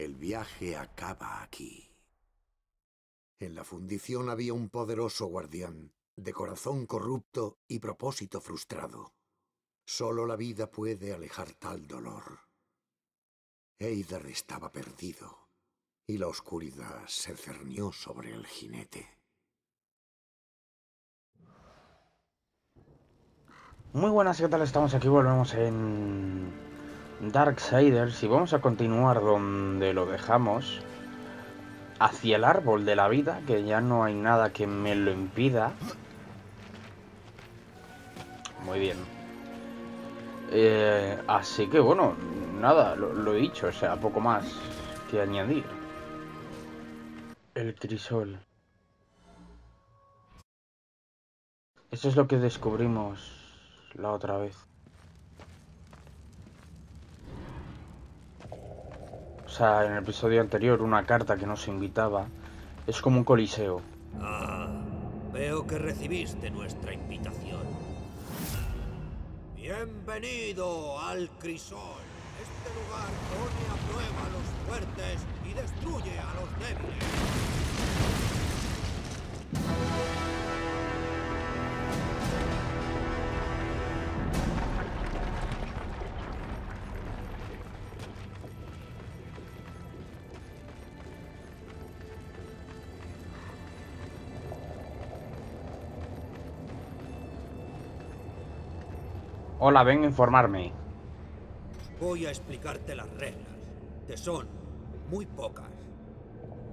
El viaje acaba aquí. En la fundición había un poderoso guardián, de corazón corrupto y propósito frustrado. Solo la vida puede alejar tal dolor. Eider estaba perdido, y la oscuridad se cernió sobre el jinete. Muy buenas, ¿qué tal? Estamos aquí, volvemos en Darksiders y vamos a continuar donde lo dejamos. Hacia el árbol de la vida, que ya no hay nada que me lo impida. Muy bien. Eh, así que bueno, nada, lo, lo, he dicho, o sea, poco más que añadir. El crisol. Eso es lo que descubrimos la otra vez. O sea, en el episodio anterior, una carta que nos invitaba. Es como un coliseo. Ah, veo que recibiste nuestra invitación. Bienvenido al Crisol. Este lugar pone a prueba a los fuertes y destruye a los débiles. Hola, vengo a informarme. Voy a explicarte las reglas, que son muy pocas.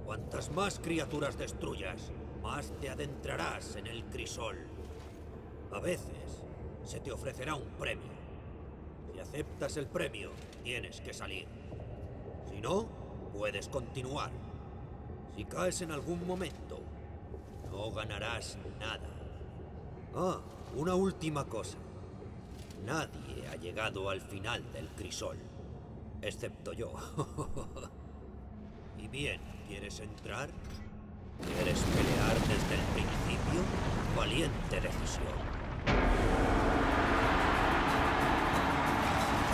Cuantas más criaturas destruyas, más te adentrarás en el crisol. A veces se te ofrecerá un premio. Si aceptas el premio, tienes que salir. Si no, puedes continuar. Si caes en algún momento, no ganarás nada. Ah, una última cosa. Nadie ha llegado al final del crisol, excepto yo. ¿Y bien, quieres entrar? ¿Quieres pelear desde el principio? Valiente decisión.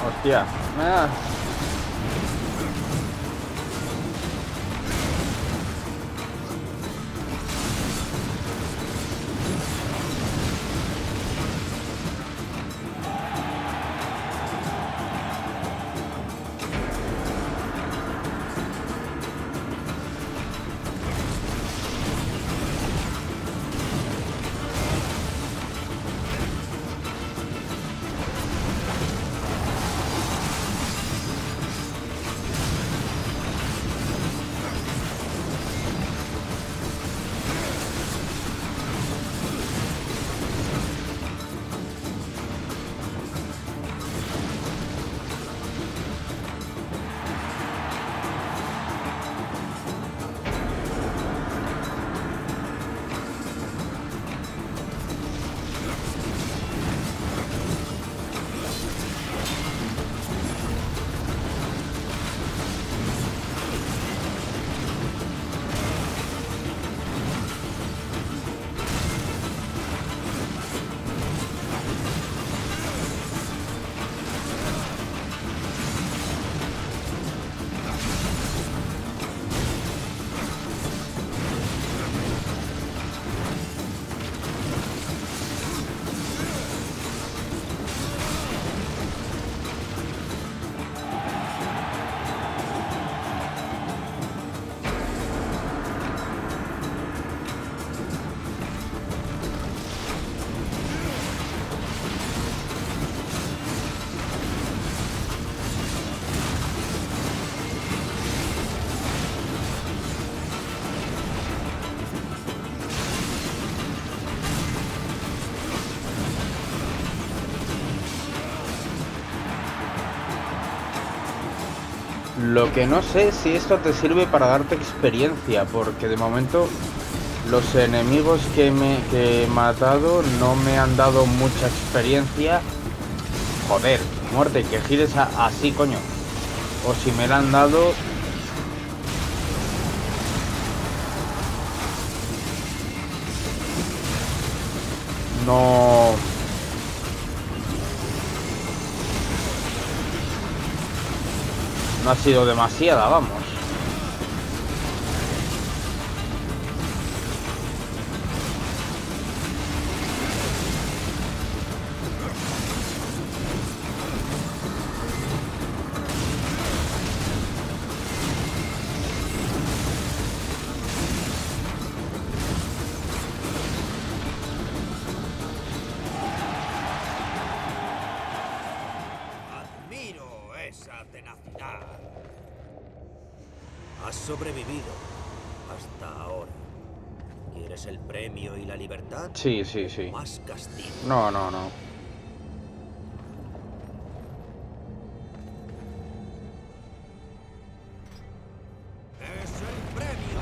Hostia. Ah. Lo que no sé si esto te sirve para darte experiencia, porque de momento los enemigos que me que he matado no me han dado mucha experiencia. Joder, muerte, que gires así, coño. O si me la han dado... No... No ha sido demasiada, vamos. Sí, sí, sí. Más castigo. No, no, no. ¡Es el premio!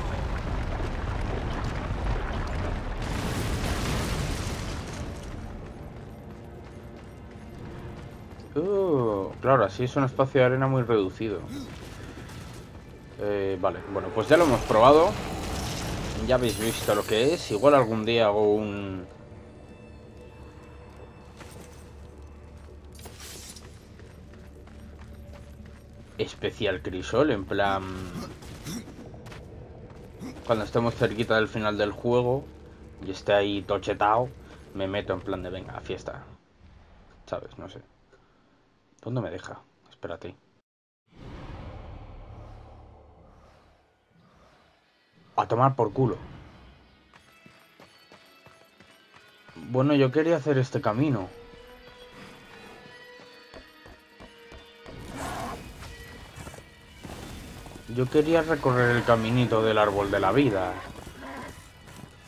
Uh, claro, así es un espacio de arena muy reducido. Eh, vale, bueno, pues ya lo hemos probado. Ya habéis visto lo que es. Igual algún día hago un... Especial crisol, en plan... Cuando estemos cerquita del final del juego y esté ahí tochetao, me meto en plan de venga, fiesta. ¿Sabes? No sé. ¿Dónde me deja? Espérate. A tomar por culo. Bueno, yo quería hacer este camino. Yo quería recorrer el caminito del árbol de la vida.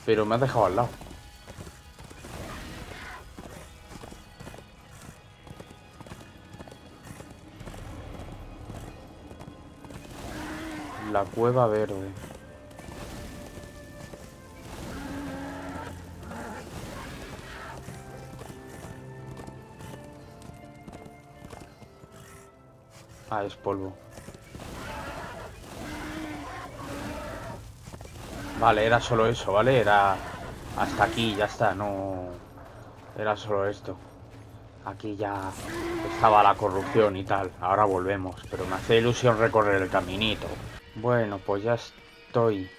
Pero me ha dejado al lado. La cueva verde. Ah, es polvo. Vale, era solo eso, ¿vale? Era hasta aquí, ya está, no... Era solo esto. Aquí ya estaba la corrupción y tal. Ahora volvemos, pero me hace ilusión recorrer el caminito. Bueno, pues ya estoy.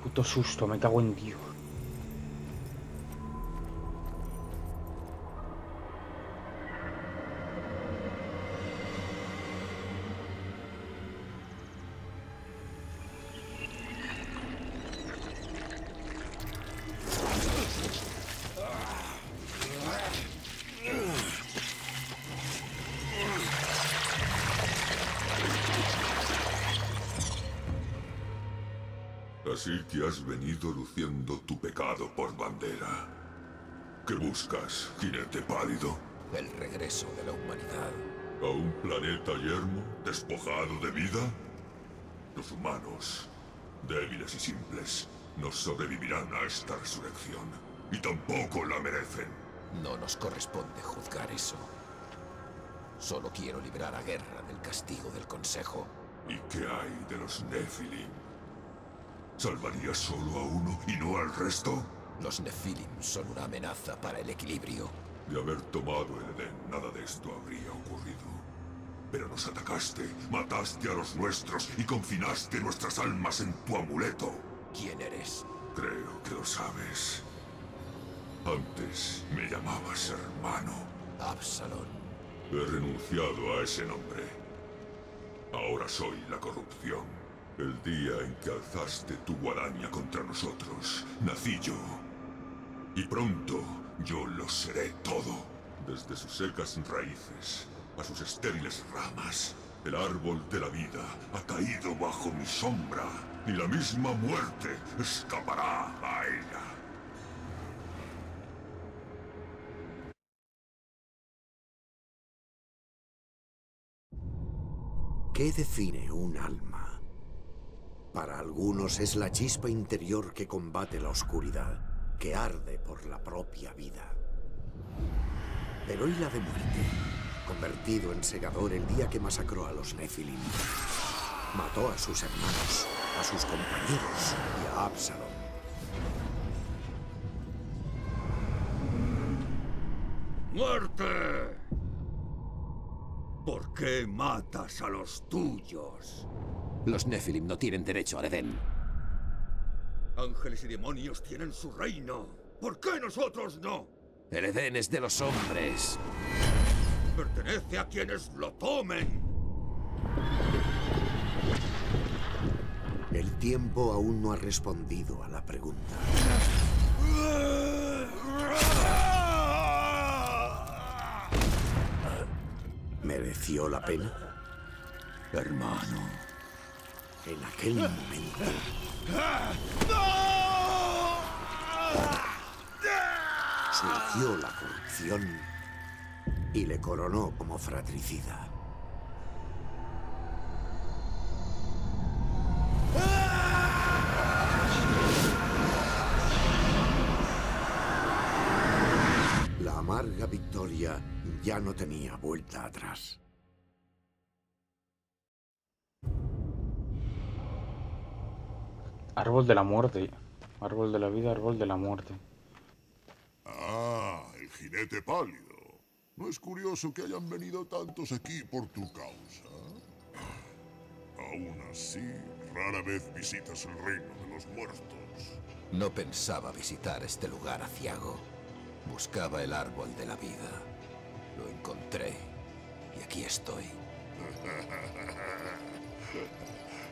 Puto susto, me cago en Dios. ¿Qué buscas, jinete pálido? El regreso de la humanidad. ¿A un planeta yermo, despojado de vida? Los humanos, débiles y simples, no sobrevivirán a esta resurrección. Y tampoco la merecen. No nos corresponde juzgar eso. Solo quiero librar a Guerra del castigo del Consejo. ¿Y qué hay de los Nephilim? ¿Salvarías solo a uno y no al resto? Los Nephilim son una amenaza para el equilibrio. De haber tomado el Edén, nada de esto habría ocurrido. Pero nos atacaste, mataste a los nuestros y confinaste nuestras almas en tu amuleto. ¿Quién eres? Creo que lo sabes. Antes me llamabas hermano. Absalón. He renunciado a ese nombre. Ahora soy la corrupción. El día en que alzaste tu guadaña contra nosotros, nací yo. Y pronto yo lo seré todo. Desde sus secas raíces a sus estériles ramas. El árbol de la vida ha caído bajo mi sombra. Y la misma muerte escapará a ella. ¿Qué define un alma? Para algunos es la chispa interior que combate la oscuridad, que arde por la propia vida. Pero ¿y la de muerte? Convertido en segador el día que masacró a los Nephilim. Mató a sus hermanos, a sus compañeros y a Absalom. ¡Muerte! ¿Por qué matas a los tuyos? Los Nephilim no tienen derecho al Edén. Ángeles y demonios tienen su reino. ¿Por qué nosotros no? El Edén es de los hombres. Pertenece a quienes lo tomen. El tiempo aún no ha respondido a la pregunta. ¿Mereció la pena? Hermano. En aquel momento... Surgió la corrupción y le coronó como fratricida. La amarga victoria ya no tenía vuelta atrás. Árbol de la muerte. Árbol de la vida, árbol de la muerte. Ah, el jinete pálido. ¿No es curioso que hayan venido tantos aquí por tu causa? Aún así, rara vez visitas el reino de los muertos. No pensaba visitar este lugar aciago. Buscaba el árbol de la vida. Lo encontré. Y aquí estoy.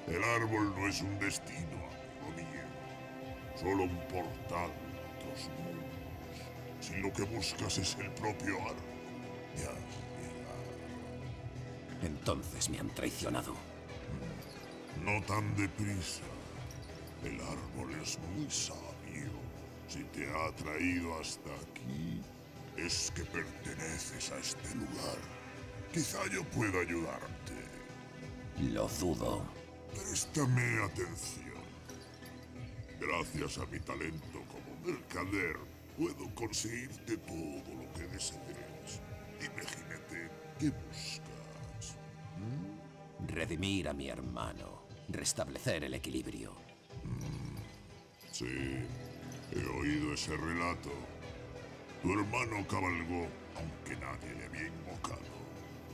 El árbol no es un destino. Solo un portal a otros mundos. Si lo que buscas es el propio árbol, ya has. Entonces me han traicionado. No tan deprisa. El árbol es muy sabio. Si te ha traído hasta aquí, es que perteneces a este lugar. Quizá yo pueda ayudarte. Lo dudo. Préstame atención. Gracias a mi talento como mercader, puedo conseguirte todo lo que desees. Dime, jinete, ¿qué buscas? Redimir a mi hermano. Restablecer el equilibrio. Sí, he oído ese relato. Tu hermano cabalgó, aunque nadie le había invocado.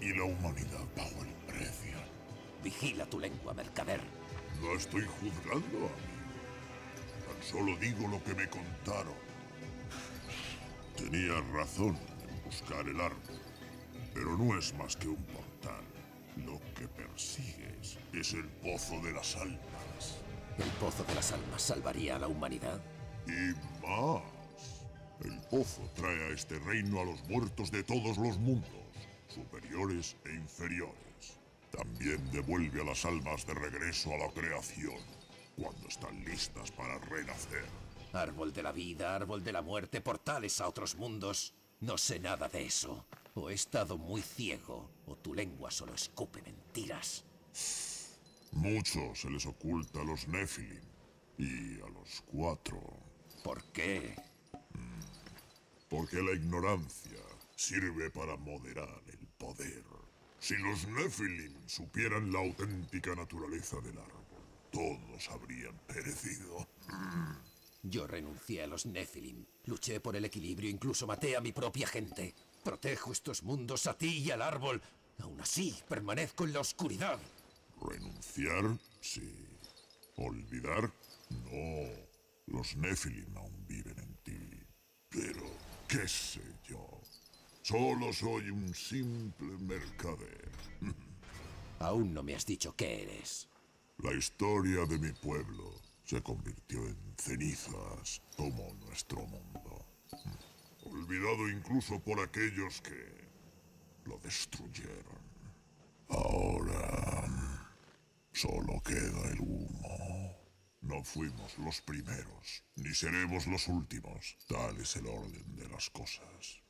Y la humanidad pagó el precio. Vigila tu lengua, mercader. No estoy juzgando, amigo. Tan solo digo lo que me contaron. Tenías razón en buscar el árbol. Pero no es más que un portal. Lo que persigues es el pozo de las almas. ¿El pozo de las almas salvaría a la humanidad? Y más. El pozo trae a este reino a los muertos de todos los mundos, superiores e inferiores. También devuelve a las almas de regreso a la creación, cuando están listas para renacer. Árbol de la vida, árbol de la muerte, portales a otros mundos. No sé nada de eso. O he estado muy ciego, o tu lengua solo escupe mentiras. Mucho se les oculta a los Nephilim y a los cuatro, ¿Por qué? porque la ignorancia sirve para moderar el poder. Si los Nephilim supieran la auténtica naturaleza del árbol, todos habrían perecido. Yo renuncié a los Nephilim. Luché por el equilibrio, incluso maté a mi propia gente. Protejo estos mundos a ti y al árbol. Aún así, permanezco en la oscuridad. Renunciar, sí. Olvidar, no. Los Nephilim aún viven en ti. Pero, qué sé yo. Solo soy un simple mercader. Aún no me has dicho qué eres. La historia de mi pueblo se convirtió en cenizas como nuestro mundo. Olvidado incluso por aquellos que lo destruyeron. Ahora solo queda el humo. No fuimos los primeros, ni seremos los últimos. Tal es el orden de las cosas.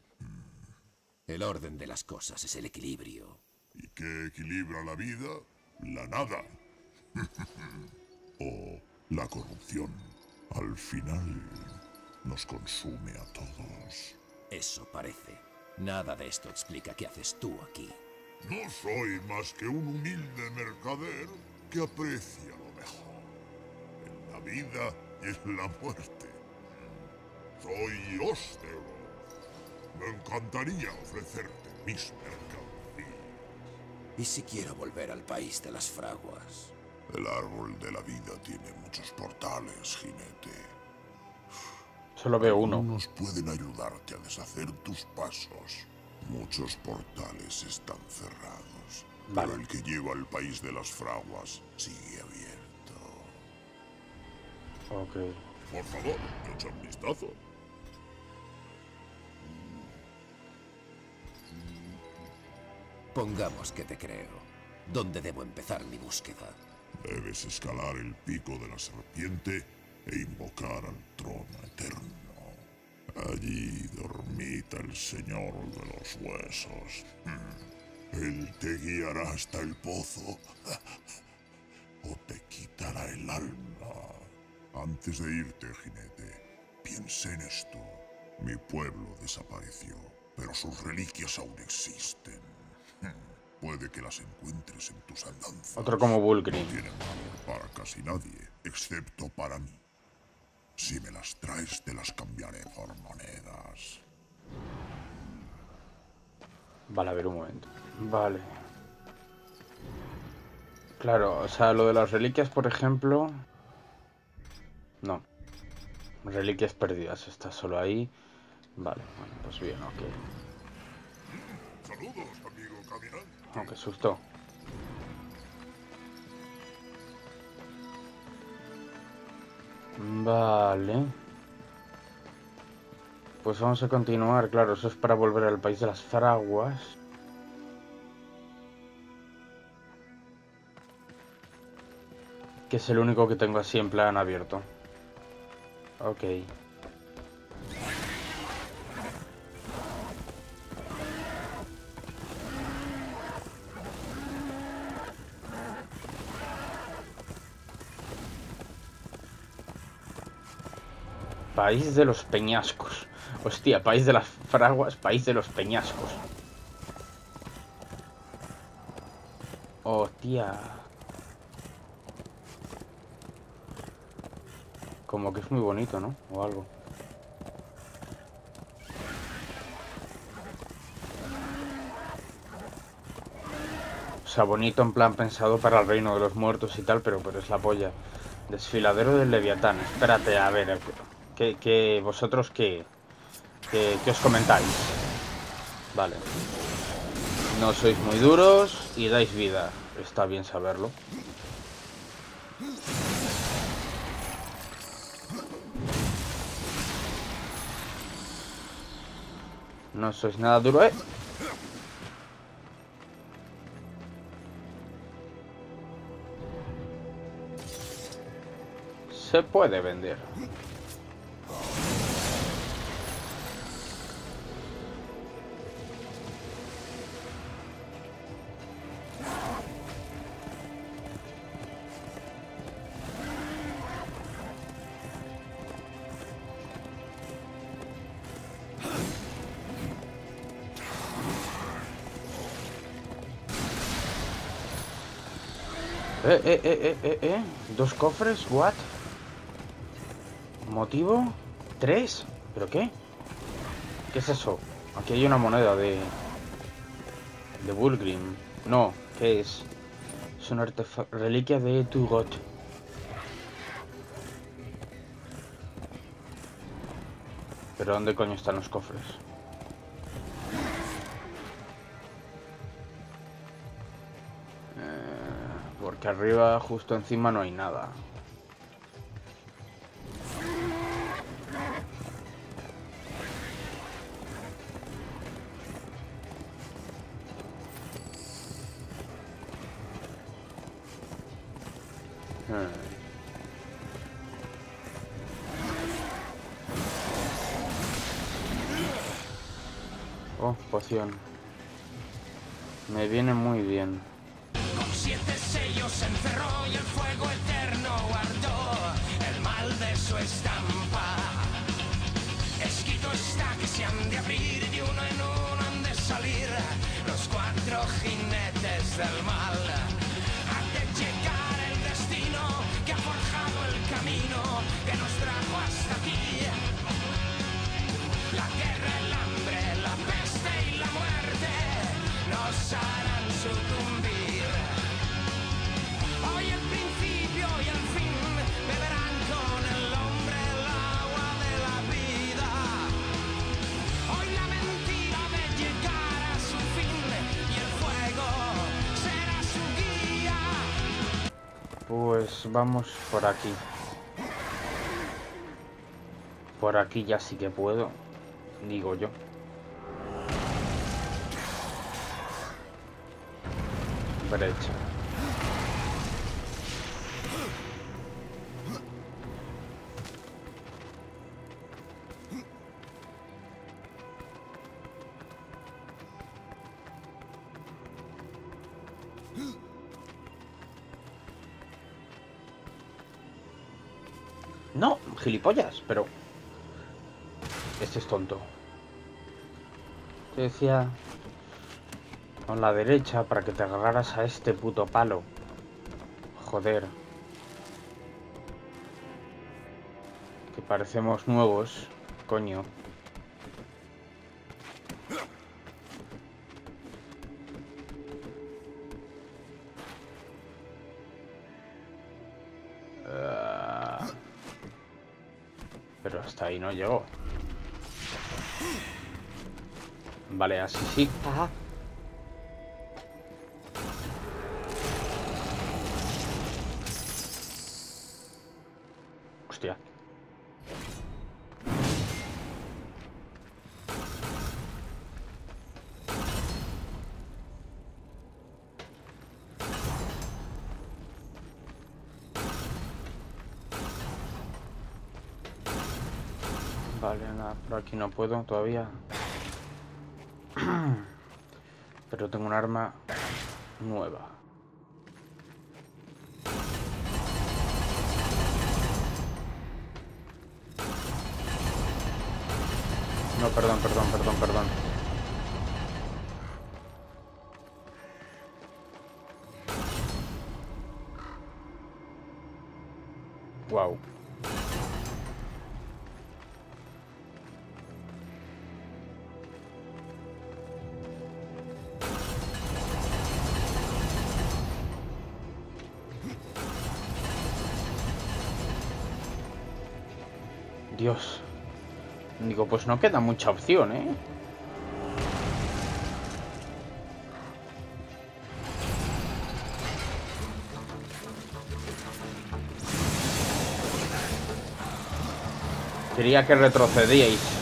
El orden de las cosas es el equilibrio. ¿Y qué equilibra la vida? La nada. o la corrupción. Al final nos consume a todos. Eso parece. Nada de esto explica qué haces tú aquí. No soy más que un humilde mercader que aprecia lo mejor. En la vida y en la muerte. Soy Osteroth. Me encantaría ofrecerte mis mercancías. ¿Y si quiero volver al país de las fraguas? El árbol de la vida tiene muchos portales, jinete. Solo veo uno. Unos pueden ayudarte a deshacer tus pasos. Muchos portales están cerrados. Vale. Pero el que lleva al país de las fraguas sigue abierto. Ok. Por favor, echa un vistazo. Pongamos que te creo. ¿Dónde debo empezar mi búsqueda? Debes escalar el pico de la serpiente e invocar al trono eterno. Allí dormita el señor de los huesos. Él te guiará hasta el pozo o te quitará el alma. Antes de irte, jinete, piensa en esto. Mi pueblo desapareció, pero sus reliquias aún existen. Puede que las encuentres en tus andanzas. Otro como Bulgrim. No tienen valor para casi nadie, excepto para mí. Si me las traes, te las cambiaré por monedas. Vale, a ver un momento. Vale. Claro, o sea, lo de las reliquias, por ejemplo... No. Reliquias perdidas, está solo ahí. Vale, bueno, pues bien, ok. Saludos, Oh, qué susto. Vale. Pues vamos a continuar, claro, eso es para volver al país de las fraguas. Que es el único que tengo así en plan abierto. Ok. País de los peñascos. Hostia, país de las fraguas, país de los peñascos. Hostia. Como que es muy bonito, ¿no? O algo. O sea, bonito en plan pensado para el reino de los muertos y tal, pero, pero es la polla. Desfiladero del Leviatán. Espérate, a ver. ¿Qué, qué vosotros qué, qué, qué os comentáis? Vale. No sois muy duros y dais vida. Está bien saberlo. No sois nada duro, ¿eh? Se puede vender. Eh, eh, eh, eh, eh. Dos cofres, what? ¿Motivo? ¿Tres? ¿Pero qué? ¿Qué es eso? Aquí hay una moneda de... De Bulgrim. No, ¿qué es? Es una reliquia de Tugot. ¿Pero dónde coño están los cofres? Arriba, justo encima, no hay nada. vamos por aquí. Por aquí ya sí que puedo, digo yo. Brecha. Gilipollas, pero... Este es tonto. Te decía... Con la derecha para que te agarraras a este puto palo. Joder. Que parecemos nuevos, coño. Ahí no llegó. Vale, así sí. Ajá. Aquí no puedo todavía. Pero tengo un arma nueva. No, perdón, perdón, perdón, perdón. Wow. Dios. Digo, pues no queda mucha opción, ¿eh? Quería que retrocedíais.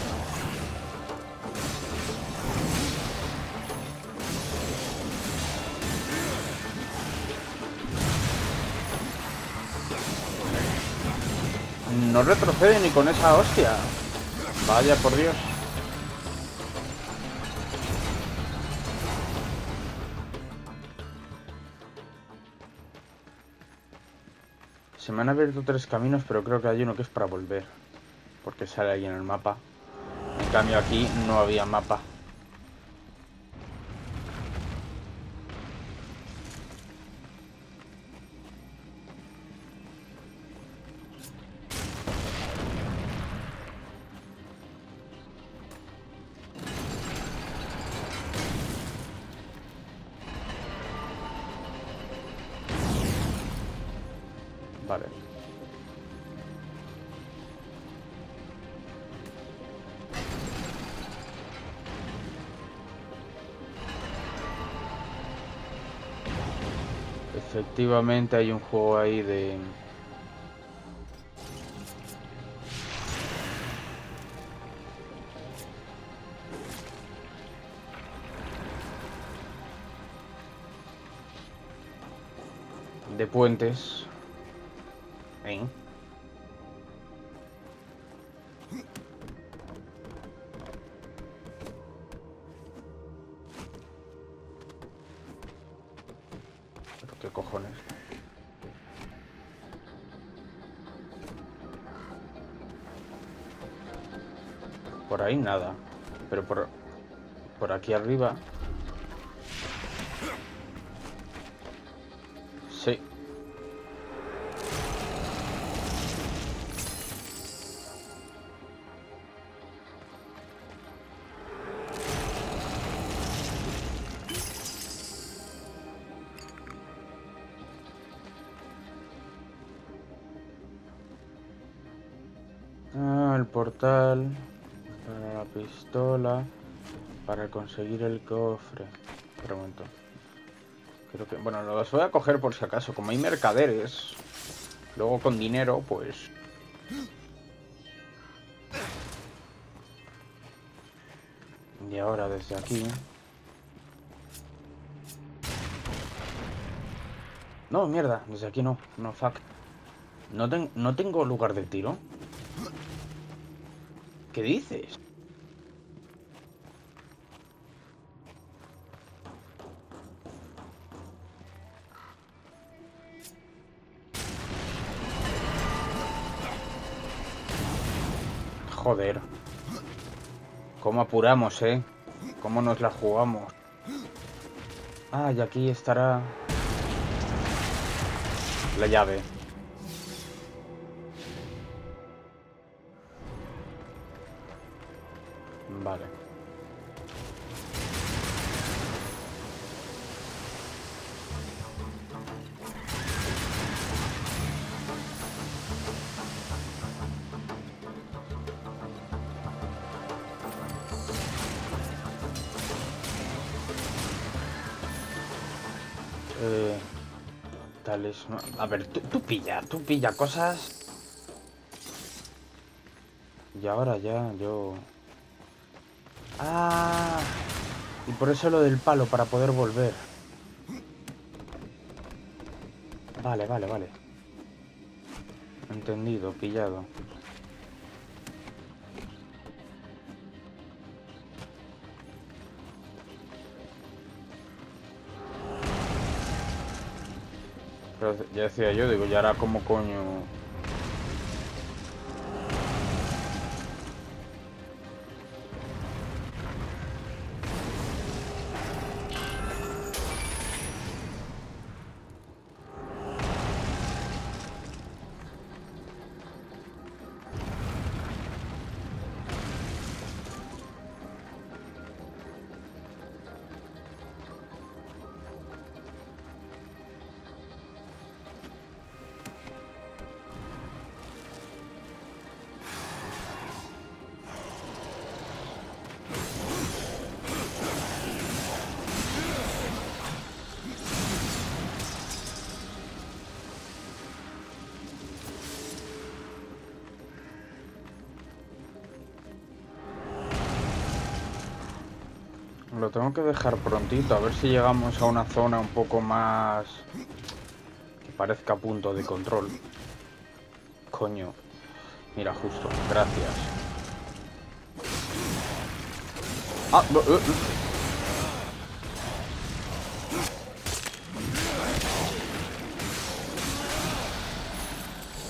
No retrocede ni con esa hostia. Vaya por Dios. Se me han abierto tres caminos, pero creo que hay uno que es para volver. Porque sale ahí en el mapa. En cambio aquí no había mapa. Vale. Efectivamente hay un juego ahí de... De puentes. Nada. Pero por, por aquí arriba... Sí. Ah, el portal. Pistola. Para conseguir el cofre. Momento. Creo que... Bueno, los voy a coger por si acaso. Como hay mercaderes. Luego con dinero, pues... Y ahora desde aquí... No, mierda, desde aquí no, no, fuck. No, no tengo lugar de tiro. ¿Qué dices? Joder. ¿Cómo apuramos, eh? ¿Cómo nos la jugamos? Ah, y aquí estará... La llave. Vale. A ver, tú, tú pilla, tú pilla cosas. Y ahora ya yo... Ah, y por eso lo del palo, para poder volver. Vale, vale, vale. Entendido, pillado. Ya decía yo, digo, ya era como coño... Lo tengo que dejar prontito, a ver si llegamos a una zona un poco más... Que parezca punto de control. Coño. Mira, justo. Gracias. Ah, uh, uh.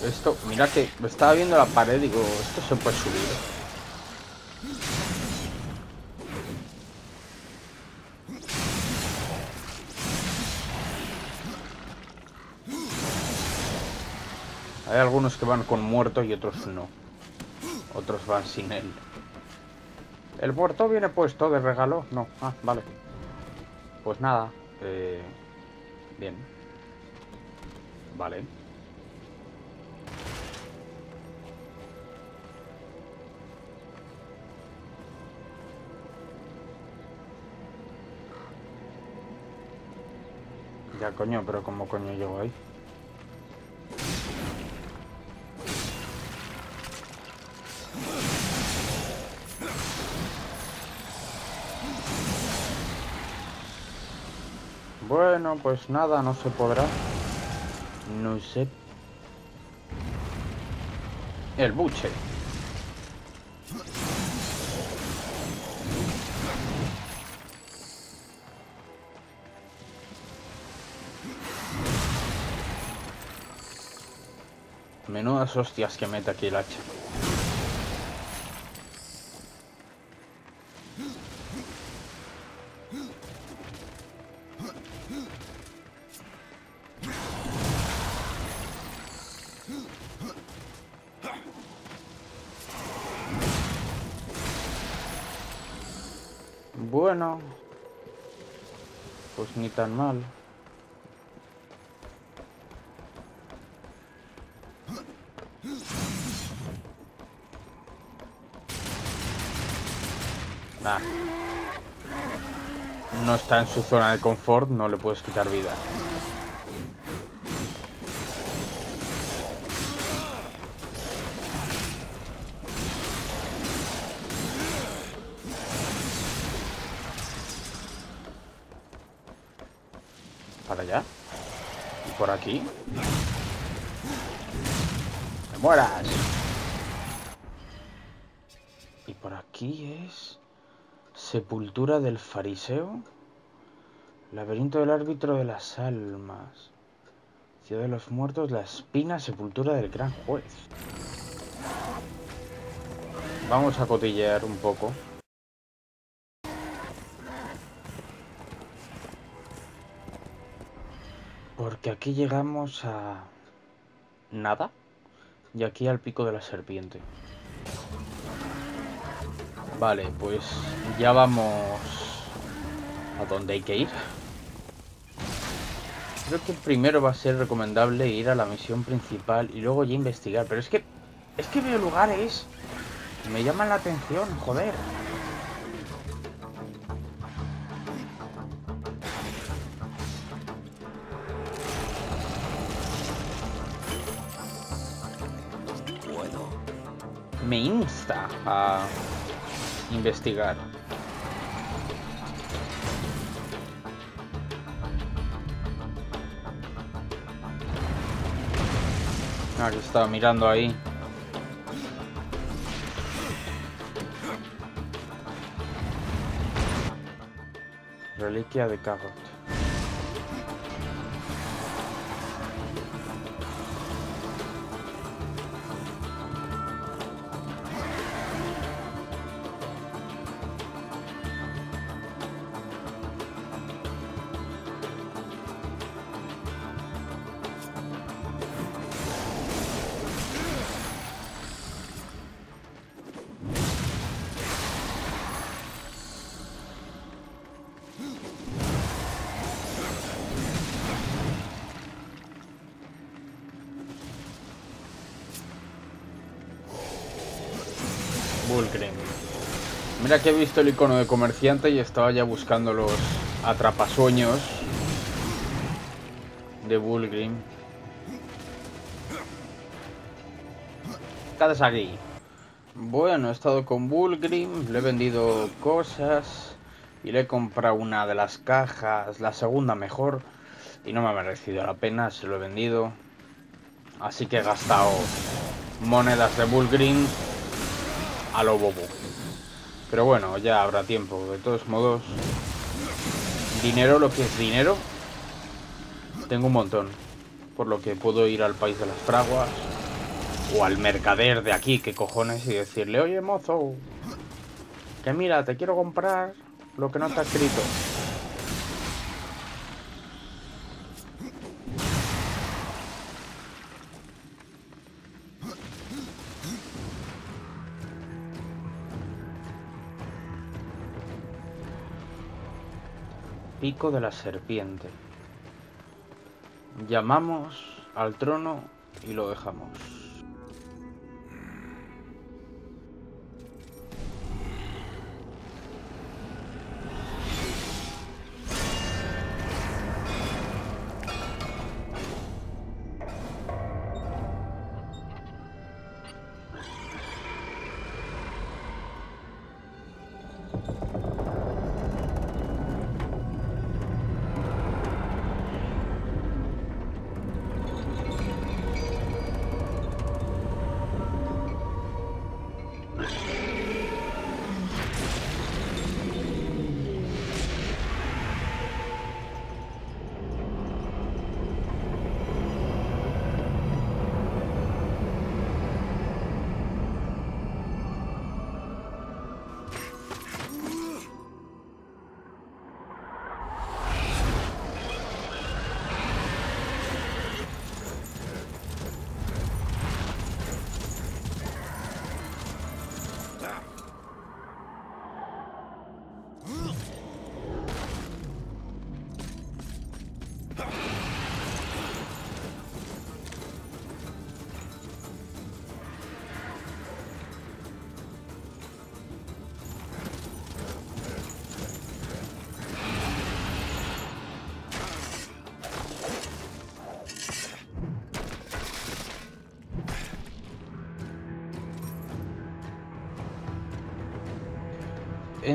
Esto, mira que estaba viendo la pared y digo, esto se puede subir. Hay algunos que van con muerto y otros no. Otros van sin él. ¿El muerto viene puesto de regalo? No. Ah, vale. Pues nada. Eh, bien. Vale. Ya coño, pero ¿cómo coño llego ahí? Pues nada, no se podrá. No sé. El buche. Menudas hostias que mete aquí el hacha. Bueno, pues ni tan mal. No está en su zona de confort, no le puedes quitar vida. Sepultura del fariseo. Laberinto del árbitro de las almas. Ciudad de los muertos, la espina, sepultura del gran juez. Vamos a cotillear un poco. Porque aquí llegamos a... Nada. Y aquí al pico de la serpiente. Vale, pues ya vamos a donde hay que ir. Creo que primero va a ser recomendable ir a la misión principal y luego ya investigar. Pero es que... Es que veo lugares... que Me llaman la atención, joder. Me insta a investigar. Ah, que estaba mirando ahí. Reliquia de Cabot. Mira que he visto el icono de comerciante y estaba ya buscando los atrapasueños de Bulgrim. ¿Qué haces aquí? Bueno, he estado con Bulgrim, le he vendido cosas y le he comprado una de las cajas, la segunda mejor, y no me ha merecido la pena, se lo he vendido. Así que he gastado monedas de Bulgrim a lo bobo. Pero bueno, ya habrá tiempo. De todos modos, dinero, lo que es dinero, tengo un montón. Por lo que puedo ir al país de las fraguas o al mercader de aquí, que cojones, y decirle, oye mozo, que mira, te quiero comprar lo que no está escrito. Pico de la serpiente. Llamamos al trono y lo dejamos.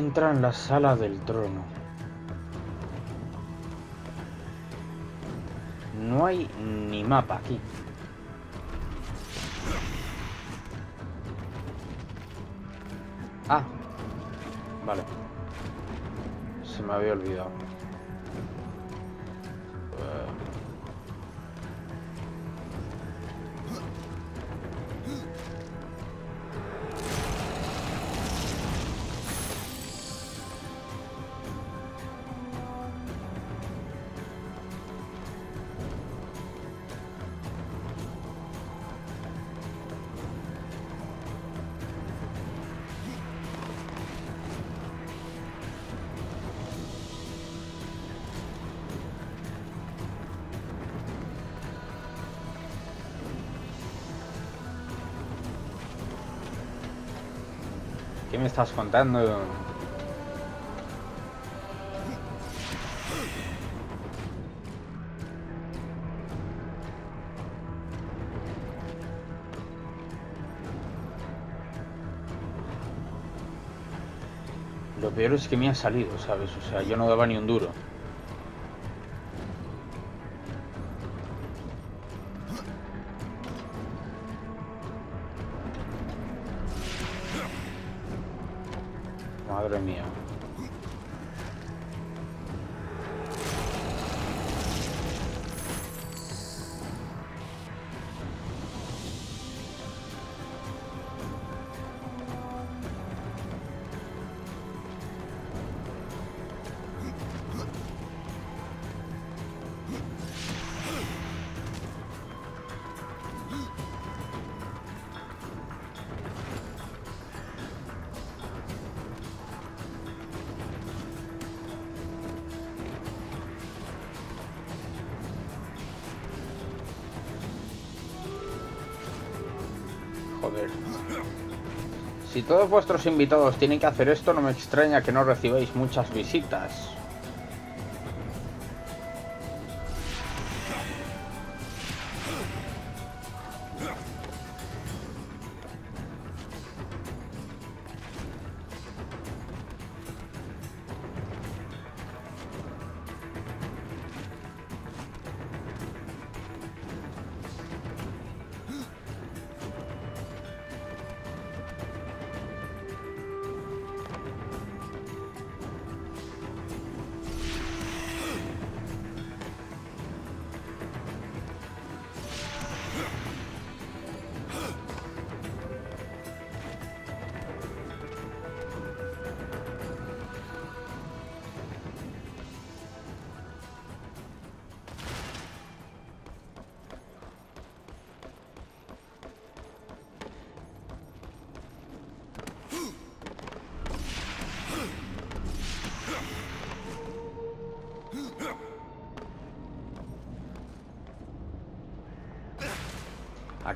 Entra en la sala del trono. no hay ni mapa aquí. Ah, vale. Se me había olvidado. ¿Qué me estás contando? Lo peor es que me ha salido, ¿sabes? O sea, yo no daba ni un duro. Si todos vuestros invitados tienen que hacer esto, no me extraña que no recibáis muchas visitas.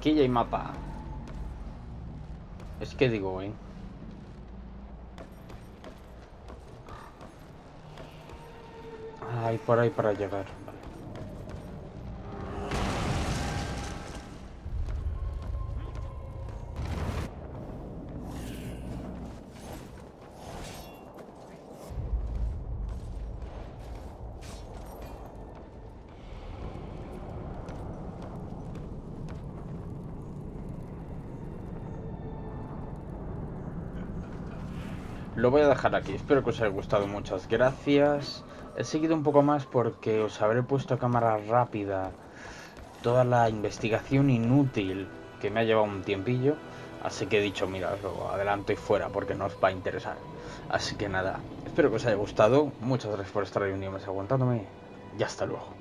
Aquí ya hay mapa. Es que digo, ¿eh? Ay, por ahí para llegar. Aquí, espero que os haya gustado, muchas gracias. He seguido un poco más porque os habré puesto a cámara rápida toda la investigación inútil que me ha llevado un tiempillo. Así que he dicho, mira, lo adelanto y fuera porque no os va a interesar. Así que nada, espero que os haya gustado. Muchas gracias por estar ahí un día más aguantándome y hasta luego.